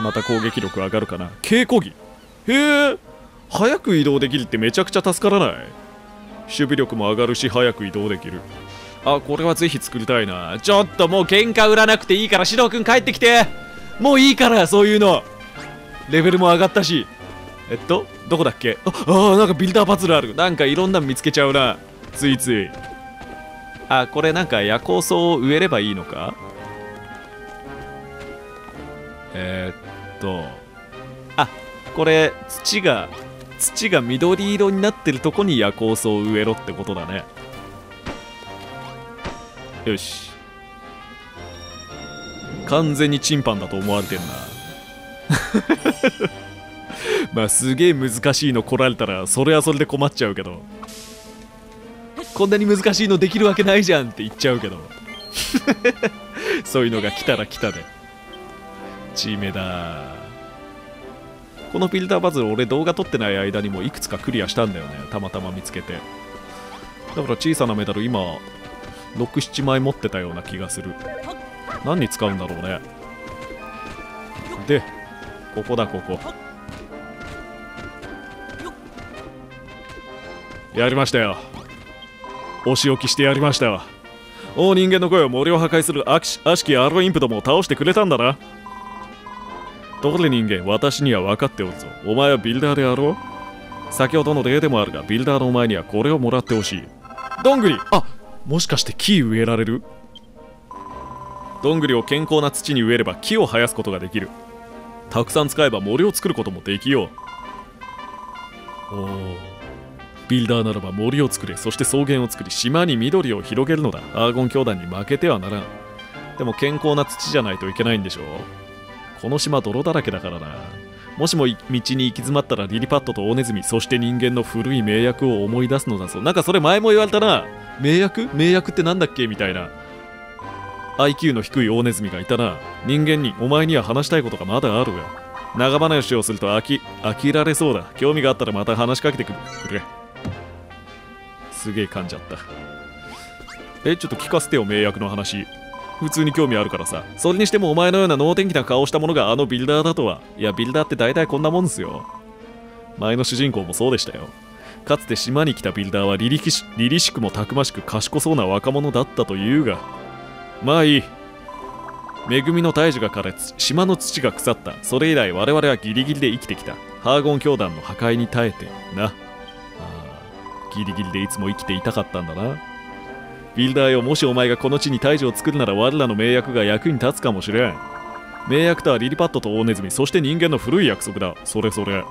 また攻撃力上がるかな。稽古着。へえ。早く移動できるってめちゃくちゃ助からない。守備力も上がるし早く移動できる。あこれはぜひ作りたいな。ちょっともう喧嘩売らなくていいから獅童君帰ってきて。もういいからそういうの。レベルも上がったし。えっとどこだっけ？ああなんかビルダーパズルある。なんかいろんなの見つけちゃうな。ついつい。あこれなんか夜行草を植えればいいのか？えー、っと。あこれ土が土が緑色になってるとこに夜行草を植えろってことだね。よし。完全にチンパンだと思われてんな。まあすげえ難しいの来られたらそれはそれで困っちゃうけど。こんなに難しいのできるわけないじゃんって言っちゃうけど。そういうのが来たら来たで。チーメだ。このフィルターパズル俺動画撮ってない間にもいくつかクリアしたんだよね。たまたま見つけて。だから小さなメダル今67枚持ってたような気がする。何に使うんだろうね。でここだここ。やりましたよ。お仕置きしてやりましたよ。おお人間の声を森を破壊する悪し悪しきアロインプどもを倒してくれたんだな。ところで人間私には分かっておるぞ。お前はビルダーであろう？先ほどの例でもあるがビルダーのお前にはこれをもらってほしい。どんぐり。あもしかして木植えられる？どんぐりを健康な土に植えれば木を生やすことができる。たくさん使えば森を作ることもできよう。おおビルダーならば森を作れ。そして草原を作り島に緑を広げるのだ。アーゴン兄弟に負けてはならん。でも健康な土じゃないといけないんでしょうこの島泥だらけだからな。もしも道に行き詰まったらリリパットと大ネズミそして人間の古い名役を思い出すのだぞ。なんかそれ前も言われたな。名役名役ってなんだっけ？みたいな。IQ の低い大ネズミがいたな。人間にお前には話したいことがまだあるが。長話をすると飽き飽きられそうだ。興味があったらまた話しかけてくるくれ。すげえ噛んじゃった。えちょっと聞かせてよ名役の話。普通に興味あるからさ。それにしてもお前のような能天気な顔をしたものがあのビルダーだとは。いやビルダーって大体こんなもんですよ。前の主人公もそうでしたよ。かつて島に来たビルダーはリリキシリリしくもたくましく賢そうな若者だったというが。まあいい。恵みの大樹が枯れ島の土が腐った。それ以来我々はギリギリで生きてきた。ハーゴン教団の破壊に耐えてな。ああギリギリでいつも生きていたかったんだな。ビルダーよもしお前がこの地に大樹を作るなら我らの名役が役に立つかもしれん。名役とはリリパットと大ネズミそして人間の古い約束だ。それそれ。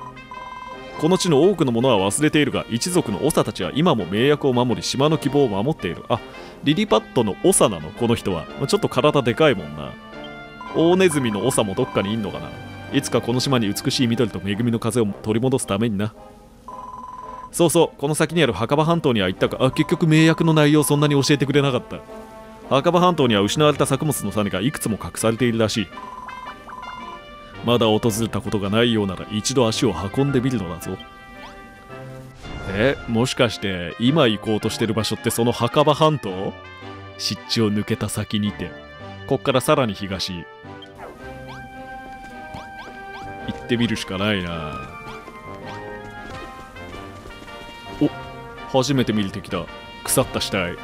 この地の多くのものは忘れているが一族の長たちは今も名役を守り島の希望を守っている。あリリパットの長なのこの人は。ちょっと体でかいもんな。大ネズミの長もどっかにいんのかな。いつかこの島に美しい緑と恵みの風を取り戻すためにな。そうそうこの先にある墓場半島には行ったか。あ結局名役の内容そんなに教えてくれなかった。墓場半島には失われた作物の種がいくつも隠されているらしい。まだ訪れたことがないようなら一度足を運んでみるのだぞ。えもしかして今行こうとしてる場所ってその墓場半島？湿地を抜けた先にて。こっからさらに東。行ってみるしかないな。初めて見る敵だ。腐った死体。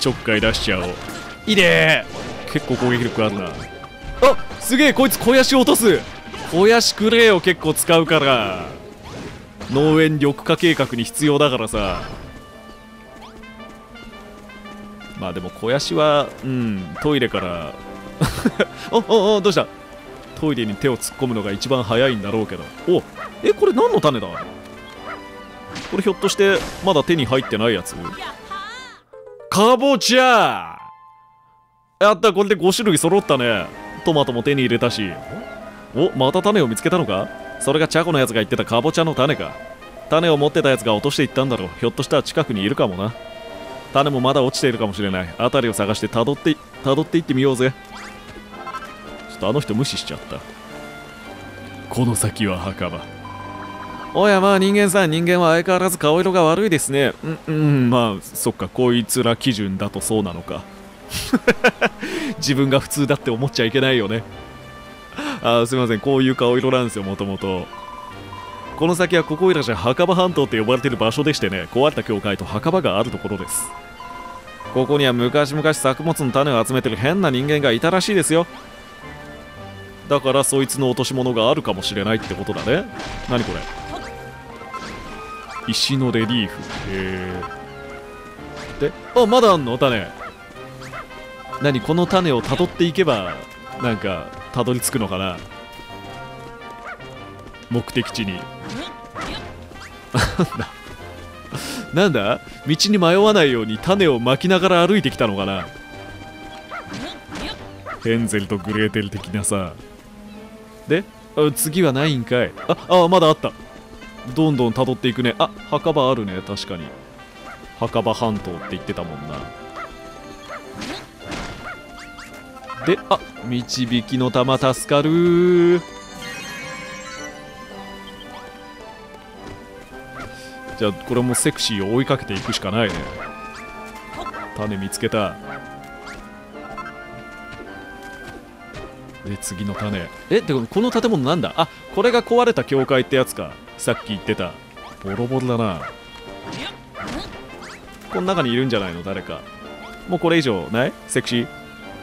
ちょっかい出しちゃおう。いいね！結構攻撃力あるな。あすげえこいつ肥やし落とす。肥やしくれよ結構使うから。農園緑化計画に必要だからさ。まあでも肥やしはうんトイレから。おおおどうした？トイレに手を突っ込むのが一番早いんだろうけど。おえこれ何の種だ？これひょっとしてまだ手に入ってないやつ？かぼちゃやったこれで5種類揃ったね。トマトも手に入れたし。おまた種を見つけたのか？それがチャコのやつが言ってたかぼちゃの種か。種を持ってたやつが落としていったんだろう。ひょっとしたら近くにいるかもな。種もまだ落ちているかもしれない。辺りを探して辿って辿っていってみようぜ。ちょっとあの人無視しちゃった。この先は墓場。おやまあ人間さん人間は相変わらず顔色が悪いですね。うんうんまあそっかこいつら基準だとそうなのか。自分が普通だって思っちゃいけないよね。あすいませんこういう顔色なんですよもともとこの先はここいらじゃ墓場半島って呼ばれてる場所でしてね壊れた教会と墓場があるところです。ここには昔々作物の種を集めてる変な人間がいたらしいですよ。だからそいつの落とし物があるかもしれないってことだね。何これ？石のレリーフ。へえであまだあんの？種。何？この種をたどっていけばなんかたどり着くのかな？目的地に。なんだ？道に迷わないように種をまきながら歩いてきたのかな？ヘンゼルとグレーテル的なさ。で次はないんかい。ああまだあった。どんどん辿っていくね。あ墓場あるね。確かに。墓場半島って言ってたもんな。であ導きの玉助かる。じゃあこれもセクシーを追いかけていくしかないね。種見つけた。で次の種。えでこの建物なんだ。あこれが壊れた教会ってやつか。さっき言ってた。ボロボロだな。この中にいるんじゃないの？誰か。もうこれ以上ない？セクシー？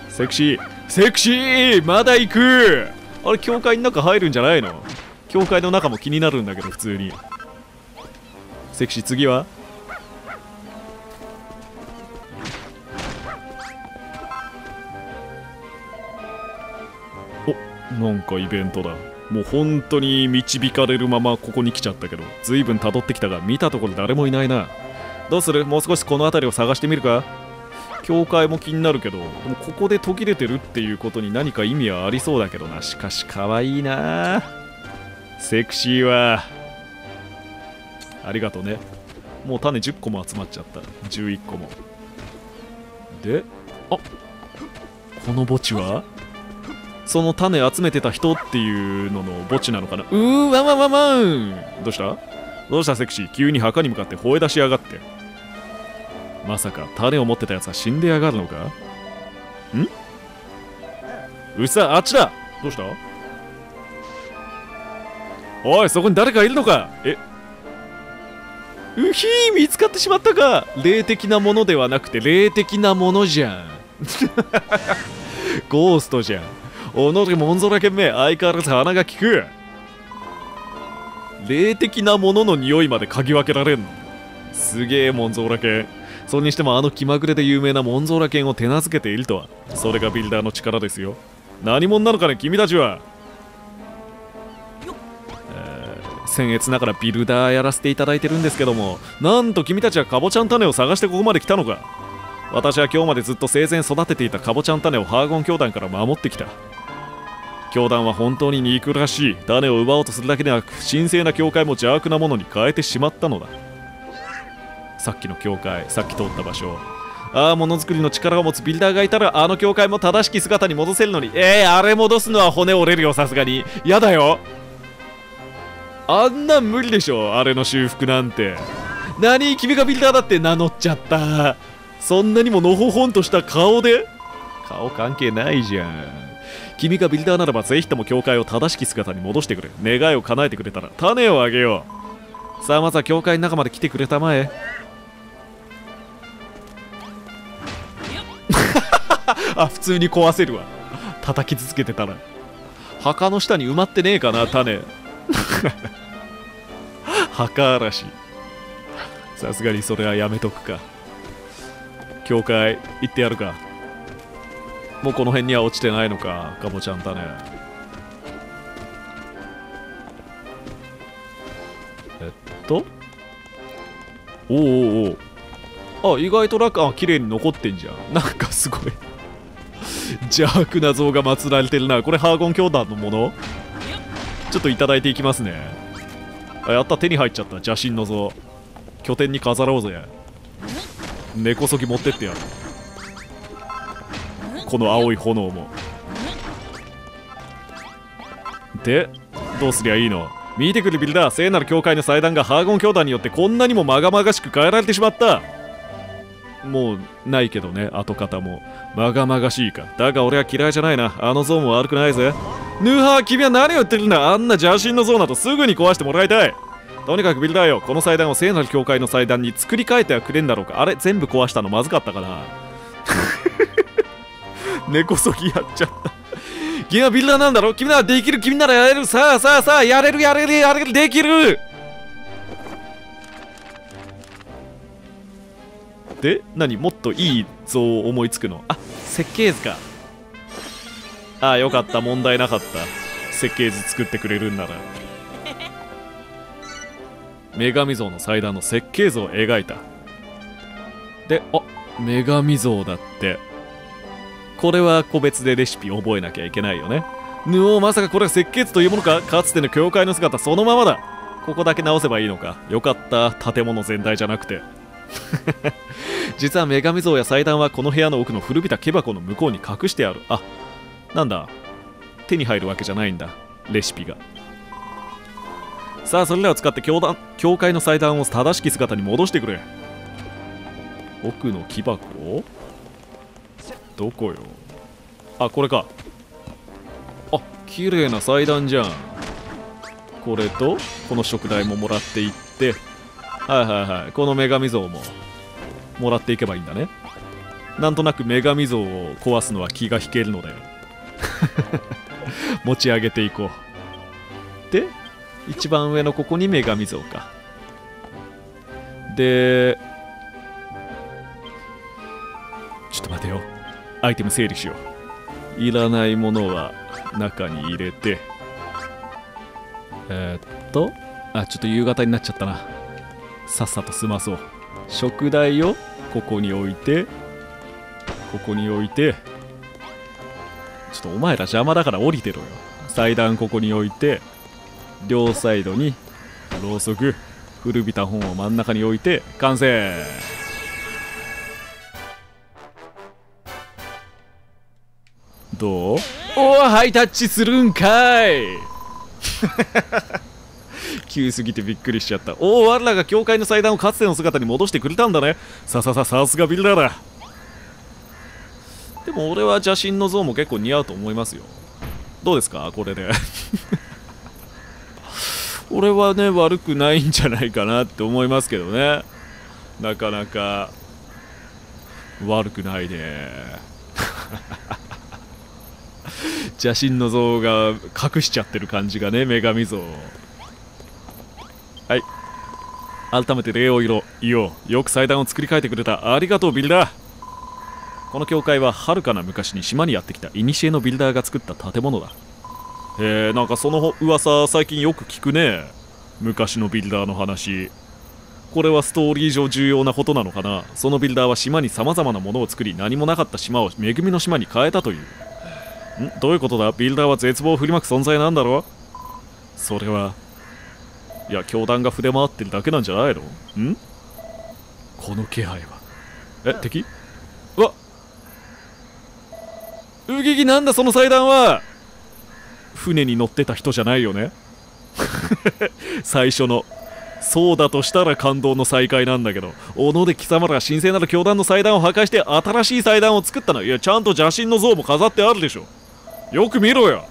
セクシー？セクシー！まだ行く！あれ教会の中入るんじゃないの？教会の中も気になるんだけど普通に。セクシー次は？おなんかイベントだ。もう本当に導かれるままここに来ちゃったけど随分辿ってきたが見たところ誰もいないな。どうする？もう少しこの辺りを探してみるか？教会も気になるけどでもここで途切れてるっていうことに何か意味はありそうだけどな。しかし可愛いな。セクシーはありがとうね。もう種10個も集まっちゃった。11個も。であこの墓地は？その種集めてた人っていうのの墓地なのかな？うーわわわわんどうした？どうした？セクシー。急に墓に向かって吠え出しやがって。まさか種を持ってたやつは死んでやがるのか？ん？うさあっちだ！どうした？おいそこに誰かいるのか？え？うひー見つかってしまったか？霊的なものではなくて霊的なものじゃん。ゴーストじゃんおのれモンゾラ剣め相変わらず鼻が利く。霊的なものの匂いまで嗅ぎ分けられんの。すげえモンゾーラ剣それにしてもあの気まぐれで有名なモンゾーラ剣を手なずけているとはそれがビルダーの力ですよ。何者なのかね君たちは。え僭越ながらビルダーやらせていただいてるんですけどもなんと君たちはカボチャン種を探してここまで来たのか。私は今日までずっと生前育てていたカボチャン種をハーゴン教団から守ってきた。教団は本当に憎らしい。種を奪おうとするだけでなく神聖な教会も邪悪なものに変えてしまったのだ。さっきの教会さっき通った場所ああものづくりの力を持つビルダーがいたらあの教会も正しき姿に戻せるのに。えー、あれ戻すのは骨折れるよさすがに。やだよ。あんな無理でしょあれの修復なんて。何君がビルダーだって名乗っちゃった。そんなにものほほんとした顔で？顔関係ないじゃん。君がビルダーならばぜひとも教会を正しき姿に戻してくれ。願いを叶えてくれたら種をあげよう。さあまずは教会の中まで来てくれたまえ。あ普通に壊せるわ。叩き続けてたら。墓の下に埋まってねえかな種。墓嵐。さすがにそれはやめとくか。教会行ってやるか。もうこの辺には落ちてないのかガボちゃん種。えっと？おおおおあ意外と楽あ綺麗に残ってんじゃん。なんかすごい。邪悪な像が祀られてるな。これハーゴン教団のもの？ちょっといただいていきますね。あやった。手に入っちゃった。邪神の像。拠点に飾ろうぜ。根こそぎ持ってってやる。この青い炎も。でどうすりゃいいの？見てくるビルダー聖なる教会の祭壇がハーゴン教団によってこんなにもまがまがしく変えられてしまった。もうないけどね跡形も。まがまがしいか。だが俺は嫌いじゃないな。あの像も悪くないぜ。ヌーハー君は何を言ってるんだ。あんな邪神の像などすぐに壊してもらいたい。とにかくビルダーよこの祭壇を聖なる教会の祭壇に作り変えてはくれんだろうか。あれ全部壊したのまずかったかな。根こそぎやっちゃった。君はビルダーなんだろ？君ならできる君ならやれる。さあさあさあやれるやれるやれる。できる。で何？もっといい像を思いつくの？あ設計図か。ああよかった。問題なかった。設計図作ってくれるんなら。女神像の祭壇の設計図を描いた。であ女神像だって。これは個別でレシピ覚えなきゃいけないよね。ぬおまさかこれは設計図というものか。かつての教会の姿そのままだ。ここだけ直せばいいのか。よかった。建物全体じゃなくて。実は女神像や祭壇はこの部屋の奥の古びた木箱の向こうに隠してある。あなんだ。手に入るわけじゃないんだ。レシピが。さあそれらを使って教団教会の祭壇を正しき姿に戻してくれ。奥の木箱どこよ？あこれか。あ綺麗な祭壇じゃん。これとこの食材ももらっていって。はいはいはい。この女神像ももらっていけばいいんだね。なんとなく女神像を壊すのは気が引けるので 持ち上げていこう。で一番上のここに女神像か。でちょっと待てよ。アイテム整理しよう。いらないものは中に入れて。えー、っと。あちょっと夕方になっちゃったな。さっさと済まそう。食材をここに置いて。ここに置いて。ちょっとお前ら邪魔だから降りてろよ。祭壇ここに置いて。両サイドにろうそく古びた本を真ん中に置いて完成。どう？おおハイタッチするんかい。急すぎてびっくりしちゃった。おお我らが教会の祭壇をかつての姿に戻してくれたんだね。ささささすがビルダーだ。でも俺は邪神の像も結構似合うと思いますよ。どうですか？これで。俺はね悪くないんじゃないかなって思いますけどね。なかなか悪くないね。邪神の像が隠しちゃってる感じがね女神像。はい。改めて礼を言おう。よ。よく祭壇を作り変えてくれた。ありがとうビルダー。この教会は遥かな昔に島にやってきた。古のビルダーが作った建物だ。へえなんかその噂最近よく聞くね。昔のビルダーの話。これはストーリー上重要なことなのかな。そのビルダーは島に様々なものを作り何もなかった島を恵みの島に変えたという。んどういうことだ？ビルダーは絶望を振りまく存在なんだろそれはいや教団が筆回ってるだけなんじゃないの？ん？この気配は。え敵？うわウギギなんだその祭壇は？船に乗ってた人じゃないよね？最初のそうだとしたら感動の再会なんだけど小野で貴様らが神聖なる教団の祭壇を破壊して新しい祭壇を作ったの。いやちゃんと邪神の像も飾ってあるでしょ。よく見ろよ。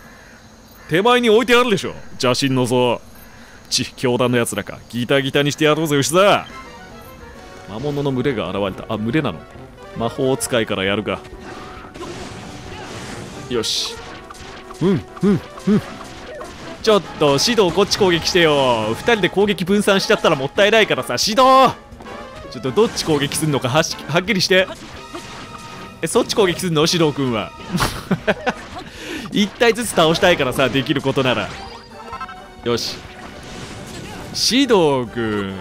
手前に置いてあるでしょ。邪神の像。ち教団のやつらか。ギタギタにしてやろうぜ牛座。魔物の群れが現れた。あ群れなの。魔法使いからやるか。よし。うんうんうん。ちょっと指導こっち攻撃してよ。2人で攻撃分散しちゃったらもったいないからさ指導ちょっとどっち攻撃するのかはっきりして。えそっち攻撃するの？指導君は。1体ずつ倒したいからさできることなら。よし。指導君。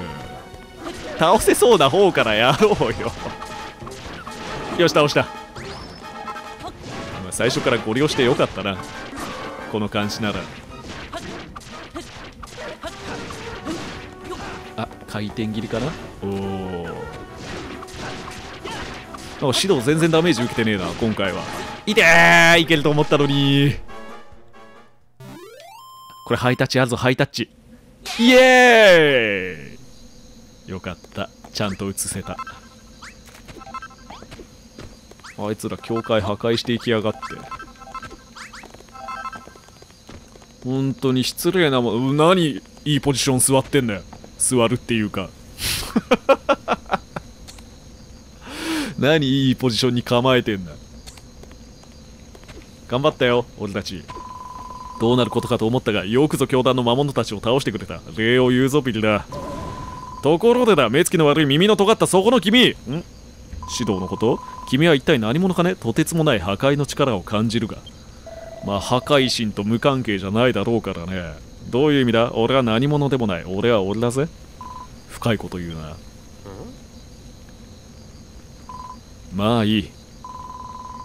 倒せそうな方からやろうよ。よし倒した。最初からご利用してよかったな。この感じなら。あ回転切りかな？おおなんか指導全然ダメージ受けてねえな今回は。いてーいけると思ったのに。これハイタッチあるぞハイタッチ。イエーイ。よかった。ちゃんと映せた。あいつら教会破壊していきやがって。本当に失礼なもん何いいポジション座ってんだよ。座るっていうか。何いいポジションに構えてんだ。頑張ったよ俺たち。どうなることかと思ったがよくぞ教団の魔物たちを倒してくれた。礼を言うぞビルだところでだ目つきの悪い耳の尖ったそこの君。ん？指導のこと？君は一体何者かね？とてつもない破壊の力を感じるが。まあ破壊神と無関係じゃないだろうからね。どういう意味だ？俺は何者でもない。俺は俺だぜ。深いこと言うな。まあいい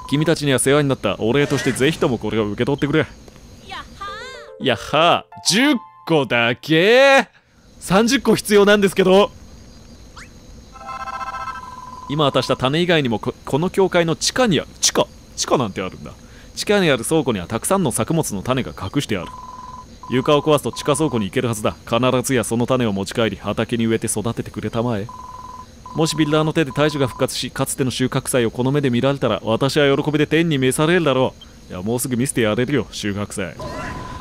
君たちには世話になったお礼としてぜひともこれを受け取ってくれ。やっは10個だけ。30個必要なんですけど。今渡した種以外にもここの教会の地下にある地下地下なんてあるんだ。地下にある倉庫にはたくさんの作物の種が隠してある。床を壊すと地下倉庫に行けるはずだ。必ずやその種を持ち帰り畑に植えて育ててくれたまえもしビルダーの手で大樹が復活しかつての収穫祭をこの目で見られたら私は喜びで天に召されるだろう。いやもうすぐ見せてやれるよ収穫祭。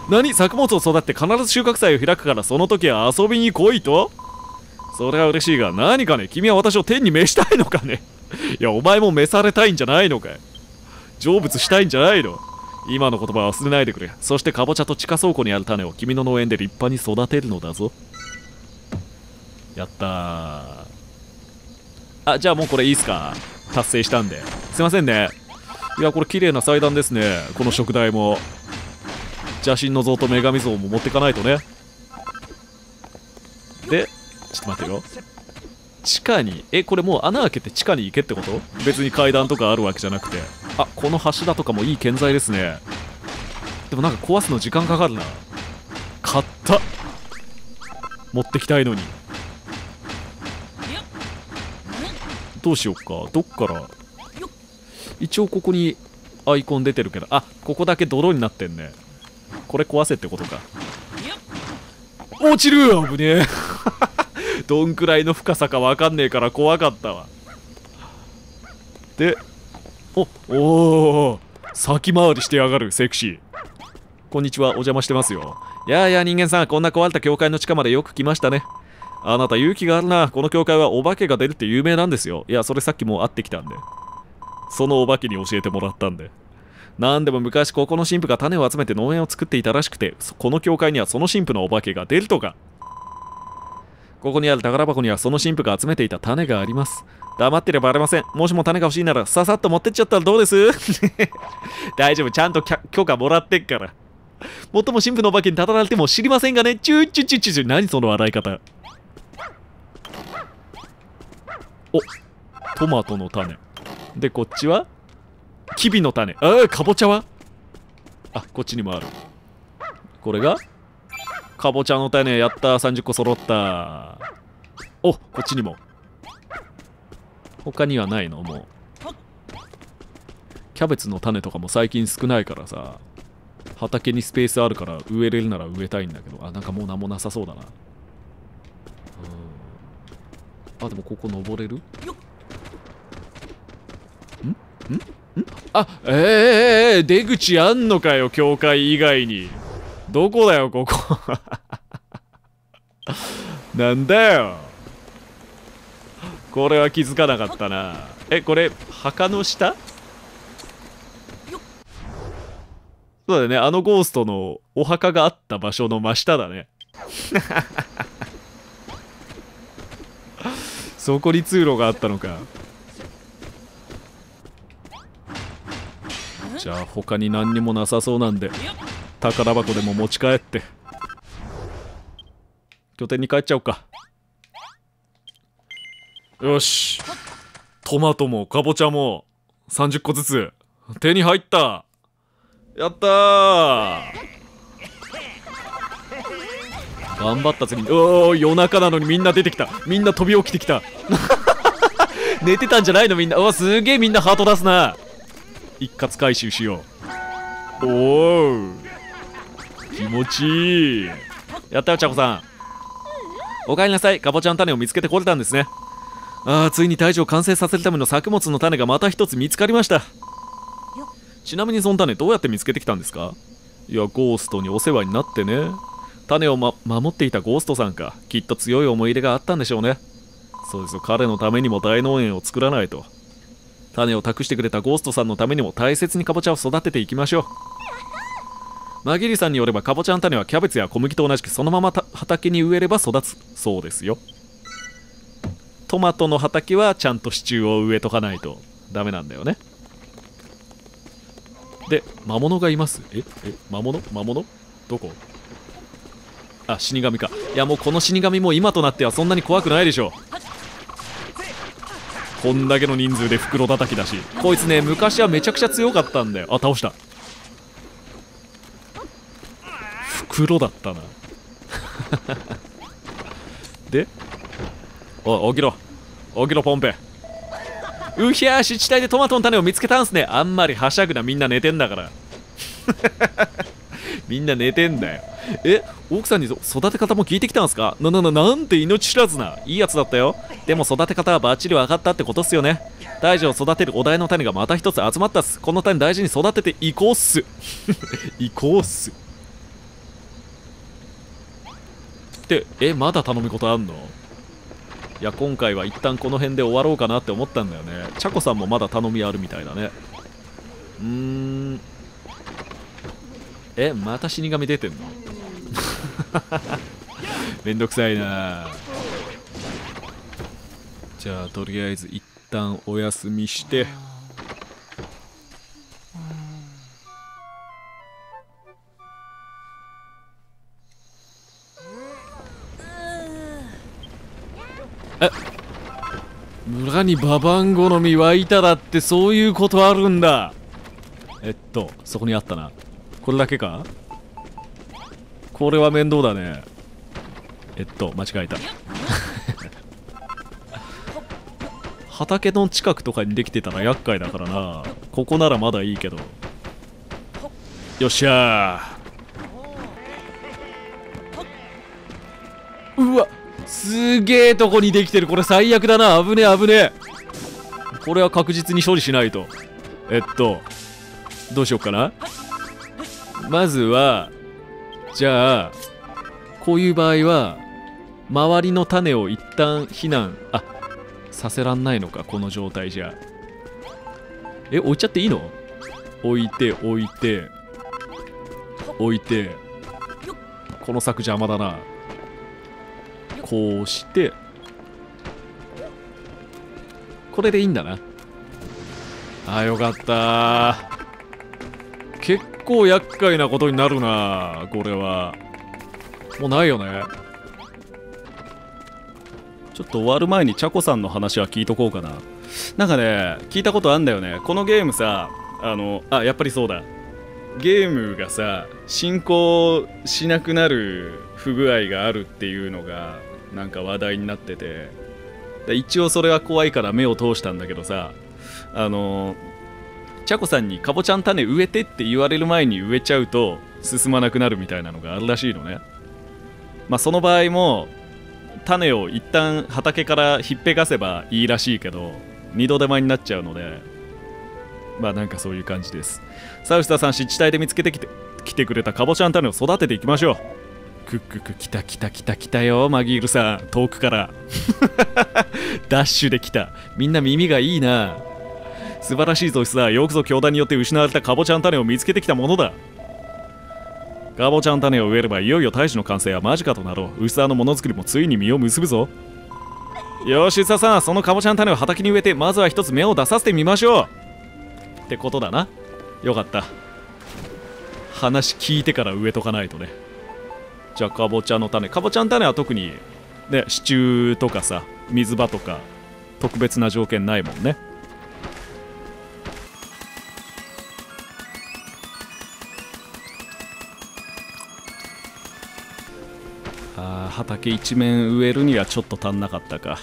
何？作物を育って必ず収穫祭を開くからその時は遊びに来いと？それは嬉しいが何かね？君は私を天に召したいのかね？いやお前も召されたいんじゃないのかい？成仏したいんじゃないの？今の言葉は忘れないでくれ。そしてかぼちゃと地下倉庫にある種を君の農園で立派に育てるのだぞ。やったー。あじゃあもうこれいいっすか？達成したんで。すいませんね。いやこれ綺麗な祭壇ですね。この食材も。邪神の像と女神像も持ってかないとね。でちょっと待ってよ。地下に？えこれもう穴開けて地下に行けってこと？別に階段とかあるわけじゃなくて。あこの柱とかもいい建材ですね。でもなんか壊すの時間かかるな。買った。持ってきたいのに。どうしよっか。どっから？一応ここにアイコン出てるけど。あここだけ泥になってんね。これ壊せってことか。落ちる危ねえ。どんくらいの深さかわかんねえから怖かったわ。でおおお先回りしてやがるセクシー。こんにちはお邪魔してますよ。やあやあ人間さんこんな壊れた教会の地下までよく来ましたね。あなた勇気があるな。この教会はお化けが出るって有名なんですよ。いやそれさっきもう会ってきたんで。そのお化けに教えてもらったんで。なんでも昔ここの神父が種を集めて農園を作っていたらしくてこの教会にはその神父のお化けが出るとか。ここにある宝箱にはその神父が集めていた種があります。黙ってればバレません。もしも種が欲しいならささっと持ってっちゃったらどうです？大丈夫。ちゃんと許可もらってっから。もっとも神父のお化けにたたられても知りませんがね。チューチューチューチュチュ何その笑い方。おトマトの種。でこっちは？キビの種。ああかぼちゃは？あこっちにもある。これが？かぼちゃの種やった。30個揃った。おこっちにも。他にはないの？もう。キャベツの種とかも最近少ないからさ。畑にスペースあるから植えれるなら植えたいんだけど。あなんかもう何もなさそうだな。あでもここ登れる？ん？ん？ん？あえー、えー、出口あんのかよ教会以外に。どこだよここ？なんだよ。これは気づかなかったな。えこれ墓の下？そうだね。あのゴーストのお墓があった場所の真下だねそこに通路があったのか。じゃあ他に何にもなさそうなんで宝箱でも持ち帰って。拠点に帰っちゃおうか。よし。トマトもかぼちゃも30個ずつ手に入った。やったー頑張った次に。おお夜中なのにみんな出てきた。みんな飛び起きてきた。寝てたんじゃないのみんな。うわすげえみんなハート出すな。一括回収しよう。おお気持ちいい。やったよちゃこさん。おかえりなさい。かぼちゃの種を見つけてこれたんですね。ああついに大樹を完成させるための作物の種がまた一つ見つかりました。ちなみにその種どうやって見つけてきたんですか？いやゴーストにお世話になってね。種を、ま、守っていたゴーストさんか。きっと強い思い入れがあったんでしょうね。そうですよ。彼のためにも大農園を作らないと。種を託してくれたゴーストさんのためにも大切にカボチャを育てていきましょう。マギリさんによればカボチャの種はキャベツや小麦と同じくそのまま畑に植えれば育つ。そうですよ。トマトの畑はちゃんと支柱を植えとかないと。ダメなんだよね。で魔物がいます。ええ魔物？魔物？どこ？あ死神か。いやもうこの死神も今となってはそんなに怖くないでしょこんだけの人数で袋叩きだし。こいつね昔はめちゃくちゃ強かったんだよ。あ倒した。袋だったな。でおい起きろ。起きろポンペ。うひゃー湿地帯でトマトの種を見つけたんすね。あんまりはしゃぐな。みんな寝てんだから。みんな寝てんだよ。え奥さんに育て方も聞いてきたんすか？ななななんて命知らずな。いいやつだったよ。でも育て方はバッチリ分かったってことっすよね。大樹を育てるお題の種がまた一つ集まったっす。この種大事に育てていこうっす。いこうっす。ってえまだ頼み事あんの？いや今回は一旦この辺で終わろうかなって思ったんだよね。チャコさんもまだ頼みあるみたいだね。うーん。えまた死神出てんの？めんどくさいな。じゃあとりあえず一旦お休みして。え？村にババンゴの実湧いたらってそういうことあるんだ。えっとそこにあったな。これだけか？これは面倒だね。えっと間違えた。畑の近くとかにできてたら厄介だからな。ここならまだいいけど。よっしゃうわすげえとこにできてる。これ最悪だな。危ねえ危ねえ。これは確実に処理しないと。えっとどうしよっかな。まずはじゃあこういう場合は周りの種を一旦避難あさせらんないのかこの状態じゃ。え置いちゃっていいの？置いて置いて置いて。この柵邪魔だな。こうして。これでいいんだな。あよかった。構厄介なことになるなこれは。もうないよね。ちょっと終わる前にチャコさんの話は聞いとこうかな。なんかね聞いたことあんだよね。このゲームさあのあやっぱりそうだ。ゲームがさ進行しなくなる不具合があるっていうのがなんか話題になってて。一応それは怖いから目を通したんだけどさあのチャコさんにかぼちゃん種植えてって言われる前に植えちゃうと進まなくなるみたいなのがあるらしいのね。まあその場合も種を一旦畑からひっぺがせばいいらしいけど二度手間になっちゃうのでまあなんかそういう感じです。サウスターさん湿地帯で見つけてきて来てくれたかぼちゃん種を育てていきましょう。クックク来た来た来た来たよマギールさん。遠くから。ダッシュで来た。みんな耳がいいな。素晴らしいぞさよくぞ強打によって失われたカボチャン種を見つけてきたものだ。カボチャン種を植えればいよいよ大使の完成は間近となろう。薄沢のものづくりもついに実を結ぶぞ。よし薄さんそのカボチャン種を畑に植えてまずは一つ芽を出させてみましょう。ってことだな。よかった。話聞いてから植えとかないとね。じゃあかぼちゃの種。かぼちゃの種は特にね支柱とかさ水場とか特別な条件ないもんね。あ畑一面植えるにはちょっと足んなかったか。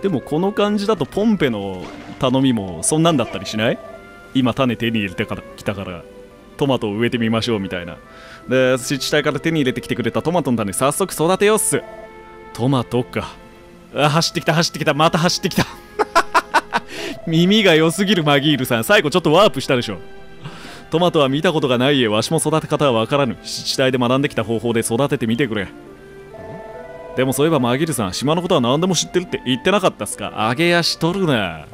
でもこの感じだとポンペの頼みもそんなんだったりしない？今種手に入れてから来たからトマトを植えてみましょうみたいな。で自治体から手に入れてきてくれたトマトの種早速育てようっす。トマトか。あ走ってきた走ってきたまた走ってきた。耳が良すぎるマギールさん。最後ちょっとワープしたでしょ。トマトは見たことがないえわしも育て方はわからぬ。自治体で学んできた方法で育ててみてくれ。でもそういえばマギルさん島のことは何でも知ってるって言ってなかったっすか？揚げ足取るな。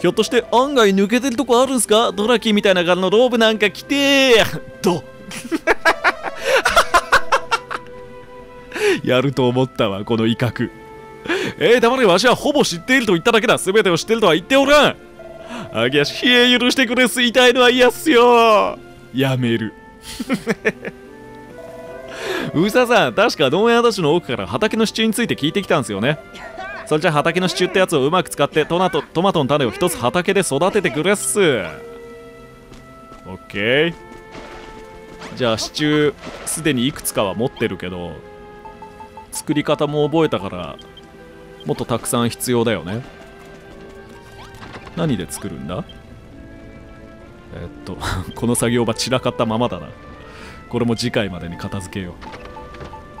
ひょっとして案外抜けてるとこあるんすか？ドラキーみたいな柄のローブなんか着てど。やると思ったわこの威嚇。えー、黙れわしはほぼ知っていると言っただけだ。全てを知ってるとは言っておらん。揚げ足冷え許してくれすいたいのは嫌っすよ。やめる。うささん確か農園足の奥から畑の支柱について聞いてきたんですよね。それじゃ畑の支柱ってやつをうまく使ってトマトトマトの種を一つ畑で育ててくれっす。オッケー。じゃあ支柱すでにいくつかは持ってるけど作り方も覚えたからもっとたくさん必要だよね。何で作るんだ？えっと この作業場散らかったままだな。これも次回までに片付けよう。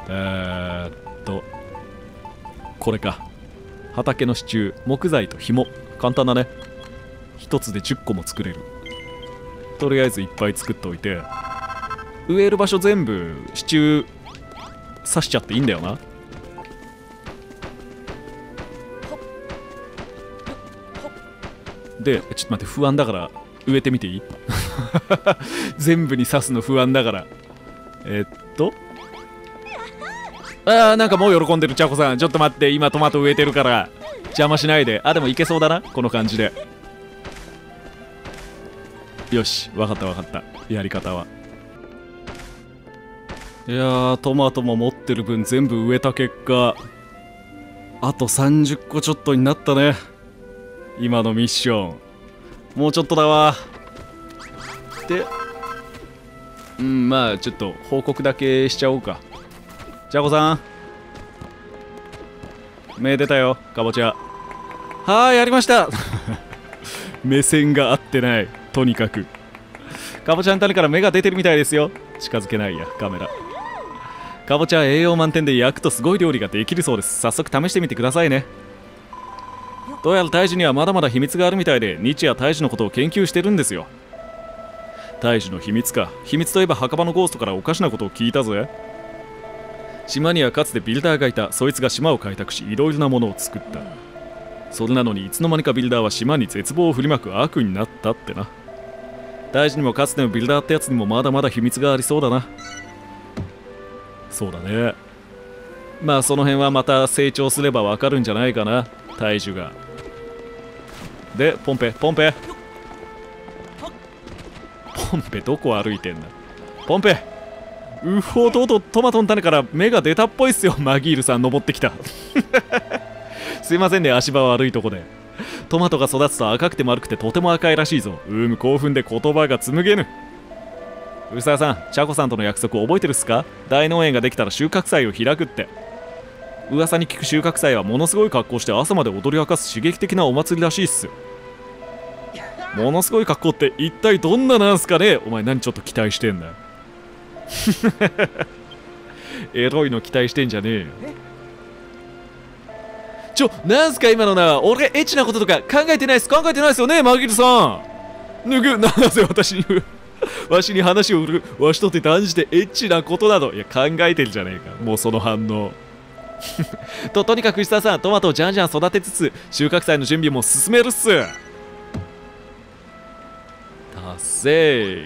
えー、っとこれか。畑の支柱木材と紐。簡単だね。1つで10個も作れる。とりあえずいっぱい作っておいて。植える場所全部支柱刺しちゃっていいんだよな。でちょっと待って不安だから植えてみていい？全部に刺すの不安だから。えっと？あーなんかもう喜んでるちゃこさん。ちょっと待って今トマト植えてるから。邪魔しないで。あでもいけそうだなこの感じで。よし分かった分かった。やり方は。いやトマトも持ってる分全部植えた結果あと30個ちょっとになったね。今のミッション。もうちょっとだわ。でうんまあちょっと報告だけしちゃおうか。じゃこさん。目出たよかぼちゃはーいやりました。目線が合ってない。とにかく。かぼちゃの種から芽が出てるみたいですよ。近づけないやカメラ。かぼちゃ栄養満点で焼くとすごい料理ができるそうです。早速試してみてくださいね。どうやら大樹にはまだまだ秘密があるみたいで日夜大樹のことを研究してるんですよ。大樹の秘密か。秘密といえば墓場のゴーストからおかしなことを聞いたぜ。島にはかつてビルダーがいたそいつが島を開拓しいろいろなものを作った。それなのにいつの間にかビルダーは島に絶望を振りまく悪になったってな。大事にもかつてのビルダーってやつにもまだまだ秘密がありそうだな。そうだね。まあその辺はまた成長すればわかるんじゃないかな。大樹が。でポンペポンペ。ポンペどこ歩いてんだ？ポンペ。うほとうとトマトの種から芽が出たっぽいっすよ。マギールさん登ってきた。すいませんね足場悪いとこで。トマトが育つと赤くて丸くてとても赤いらしいぞ。うむ興奮で言葉が紡げぬ。うささんチャコさんとの約束覚えてるっすか？大農園ができたら収穫祭を開くって。噂に聞く収穫祭はものすごい格好して朝まで踊り明かす刺激的なお祭りらしいっすものすごい格好って一体どんななんすかね？お前何ちょっと期待してんだ エロいの期待してんじゃねえちょなんすか今のな俺エッチなこととか考えてないっす？考えてないっすよねマギルさん。脱ぐなぜ私に わしに話を売るわしとって断じてエッチなことなど。いや考えてるじゃねえか。もうその反応。と とにかく石田さんトマトをじゃんじゃん育てつつ収穫祭の準備も進めるっす。達成。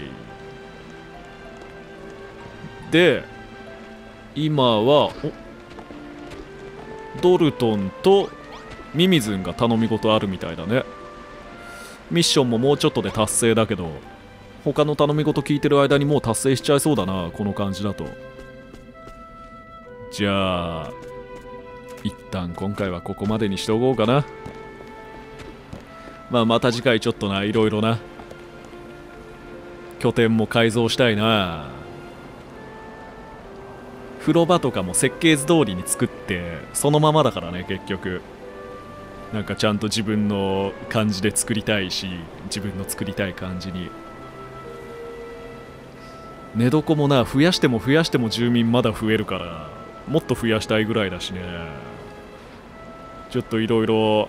で今はドルトンとミミズンが頼み事あるみたいだね。ミッションももうちょっとで達成だけど他の頼み事聞いてる間にもう達成しちゃいそうだなこの感じだと。じゃあ一旦今回はここまでにしとこうかな。まあまた次回ちょっとな。いろいろな。拠点も改造したいな。風呂場とかも設計図通りに作ってそのままだからね結局。なんかちゃんと自分の感じで作りたいし自分の作りたい感じに。寝床もな増やしても増やしても住民まだ増えるからもっと増やしたいぐらいだしね。ちょっといろいろ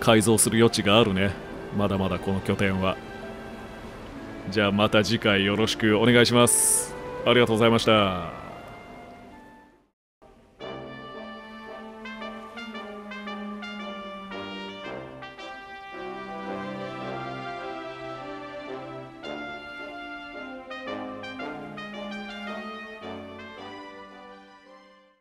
改造する余地があるね。まだまだこの拠点は。じゃあまた次回よろしくお願いします。ありがとうございました。